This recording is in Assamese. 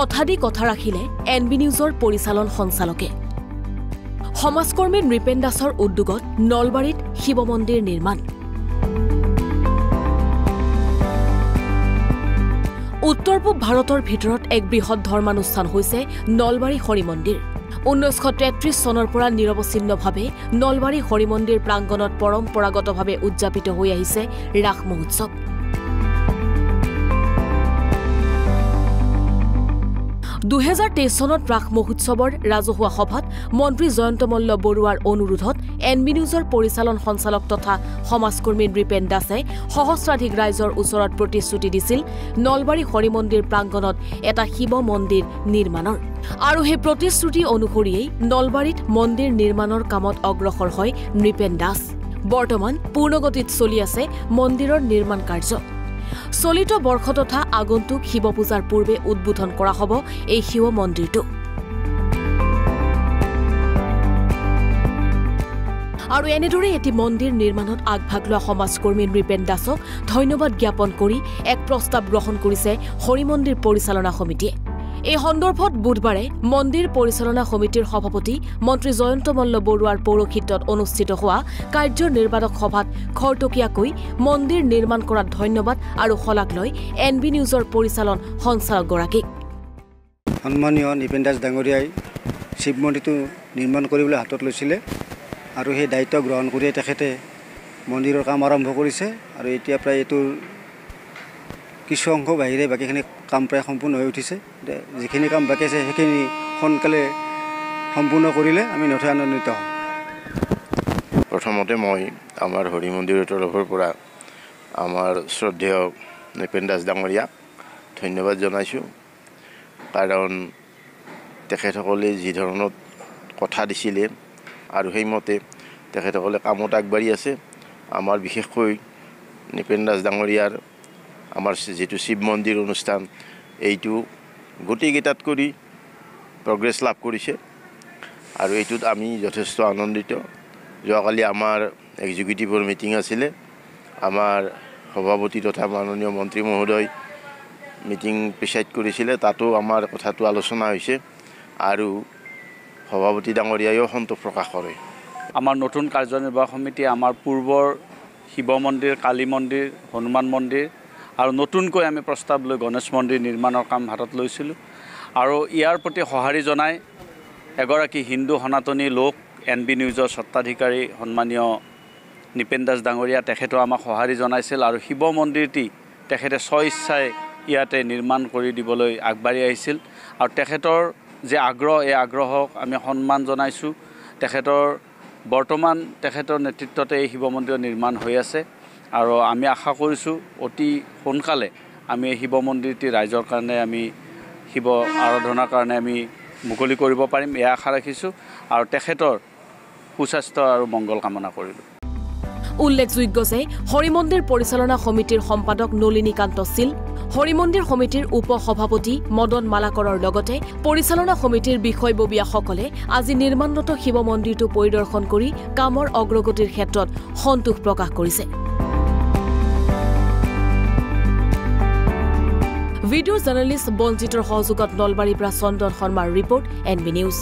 কথা দি কথা ৰাখিলে এন বি নিউজৰ পৰিচালন সঞ্চালকে। সমাজকৰ্মী নৃপেন দাসৰ উদ্যোগত নলবাৰীত শিৱ মন্দিৰ নিৰ্মাণ। উত্তৰ পূব ভাৰতৰ ভিতৰত এক বৃহৎ ধৰ্মানুষ্ঠান হৈছে নলবাৰী হৰি মন্দিৰ। ঊনৈছশ তেত্ৰিছ চনৰ পৰা নিৰৱচ্ছিন্নভাৱে নলবাৰী হৰি মন্দিৰ প্ৰাংগণত পৰম্পৰাগতভাৱে উদযাপিত হৈ আহিছে ৰাস মহোৎসৱ। দুহেজাৰ তেইছ চনত ৰাস মহোৎসৱৰ ৰাজহুৱা সভাত মন্ত্ৰী জয়ন্ত মল্ল বৰুৱাৰ অনুৰোধত এন বি নিউজৰ পৰিচালন সঞ্চালক তথা সমাজকৰ্মী নৃপেন দাসে সহস্ৰাধিক ৰাইজৰ ওচৰত প্ৰতিশ্ৰুতি দিছিল নলবাৰী হৰি মন্দিৰ প্ৰাংগণত এটা শিৱ মন্দিৰ নিৰ্মাণৰ। আৰু সেই প্ৰতিশ্ৰুতি অনুসৰিয়েই নলবাৰীত মন্দিৰ নিৰ্মাণৰ কামত অগ্ৰসৰ হয় নৃপেন দাস। বৰ্তমান পূৰ্ণগতিত চলি আছে মন্দিৰৰ নিৰ্মাণ কাৰ্য। চলিত বৰ্ষ তথা আগন্তুক শিৱ পূজাৰ পূৰ্বে উদ্বোধন কৰা হ'ব এই শিৱ মন্দিৰটো। আৰু এনেদৰে এটি মন্দিৰ নিৰ্মাণত আগভাগ লোৱা সমাজকৰ্মী নৃপেন দাসক ধন্যবাদ জ্ঞাপন কৰি এক প্ৰস্তাৱ গ্ৰহণ কৰিছে হৰি মন্দিৰ পৰিচালনা সমিতিয়ে। এই সন্দৰ্ভত বুধবাৰে মন্দিৰ পৰিচালনা সমিতিৰ সভাপতি মন্ত্ৰী জয়ন্ত মল্ল বৰুৱাৰ পৌৰহিত্যত অনুষ্ঠিত হোৱা কাৰ্যনিৰ্বাহক সভাত খৰতকীয়াকৈ মন্দিৰ নিৰ্মাণ কৰাত ধন্যবাদ আৰু শলাগ লয় এন বি নিউজৰ পৰিচালন সঞ্চালকগৰাকীক। সন্মানীয় নৃপেন দাস ডাঙৰীয়াই শিৱ মন্দিৰটো নিৰ্মাণ কৰিবলৈ হাতত লৈছিলে আৰু সেই দায়িত্ব গ্ৰহণ কৰিয়ে তেখেতে মন্দিৰৰ কাম আৰম্ভ কৰিছে আৰু এতিয়া প্ৰায় এইটোৰ কিছু অংশ বাহিৰে বাকীখিনি কাম প্ৰায় সম্পূৰ্ণ হৈ উঠিছে। যিখিনি কাম বাকী আছে সেইখিনি সোনকালে সম্পূৰ্ণ কৰিলে আমি নথৈ আনন্দিত হ'ম। প্ৰথমতে মই আমাৰ হৰি মন্দিৰৰ তৰফৰ পৰা আমাৰ শ্ৰদ্ধেয় নৃপেন দাস ডাঙৰীয়াক ধন্যবাদ জনাইছোঁ। কাৰণ তেখেতসকলে যি ধৰণত কথা দিছিলে আৰু সেইমতে তেখেতসকলে কামত আগবাঢ়ি আছে। আমাৰ বিশেষকৈ নৃপেন দাস ডাঙৰীয়াৰ আমাৰ যিটো শিৱ মন্দিৰ অনুষ্ঠান এইটো গোটেইকেইটাত কৰি প্ৰগ্ৰেছ লাভ কৰিছে। আৰু এইটোত আমি যথেষ্ট আনন্দিত। যোৱাকালি আমাৰ এক্সিকিউটিভৰ মিটিং আছিলে। আমাৰ সভাপতি তথা মাননীয় মন্ত্ৰী মহোদয় মিটিং প্ৰিচাইড কৰিছিলে। তাতো আমাৰ কথাটো আলোচনা হৈছে আৰু সভাপতি ডাঙৰীয়াইও সন্তোষ প্ৰকাশ কৰে। আমাৰ নতুন কাৰ্যনিৰ্বাহক সমিতি আমাৰ পূৰ্বৰ শিৱ মন্দিৰ কালী মন্দিৰ হনুমান মন্দিৰ আৰু নতুনকৈ আমি প্ৰস্তাৱ লৈ গণেশ মন্দিৰ নিৰ্মাণৰ কাম হাতত লৈছিলোঁ। আৰু ইয়াৰ প্ৰতি সঁহাৰি জনাই এগৰাকী হিন্দু সনাতনী লোক এন বি নিউজৰ স্বত্বাধিকাৰী সন্মানীয় নৃপেন দাস ডাঙৰীয়া তেখেতেও আমাক সঁহাৰি জনাইছিল আৰু শিৱ মন্দিৰটি তেখেতে স্ব ইচ্ছাই ইয়াতে নিৰ্মাণ কৰি দিবলৈ আগবাঢ়ি আহিছিল। আৰু তেখেতৰ যে আগ্ৰহ এই আগ্ৰহক আমি সন্মান জনাইছোঁ। তেখেতৰ বৰ্তমান তেখেতৰ নেতৃত্বতে এই শিৱ মন্দিৰ নিৰ্মাণ হৈ আছে। আৰু আমি আশা কৰিছোঁ অতি সোনকালে আমি এই শিৱ মন্দিৰটি ৰাইজৰ কাৰণে আমি শিৱ আৰাধনাৰ কাৰণে আমি মুকলি কৰিব পাৰিম এয়া আশা ৰাখিছোঁ আৰু তেখেতৰ সুস্বাস্থ্য আৰু মংগল কামনা কৰিলোঁ। উল্লেখযোগ্য যে হৰি মন্দিৰ পৰিচালনা সমিতিৰ সম্পাদক নলিনীকান্ত চিল হৰি মন্দিৰ সমিতিৰ উপ সভাপতি মদন মালাকৰৰ লগতে পৰিচালনা সমিতিৰ বিষয়ববীয়াসকলে আজি নিৰ্মাণৰত শিৱ মন্দিৰটো পৰিদৰ্শন কৰি কামৰ অগ্ৰগতিৰ ক্ষেত্ৰত সন্তোষ প্ৰকাশ কৰিছে। ভিডিঅ' জাৰ্নেলিষ্ট বঞ্জিতৰ সহযোগত নলবাৰীৰ পৰা চন্দন শৰ্মাৰ ৰিপৰ্ট এন বি নিউজ।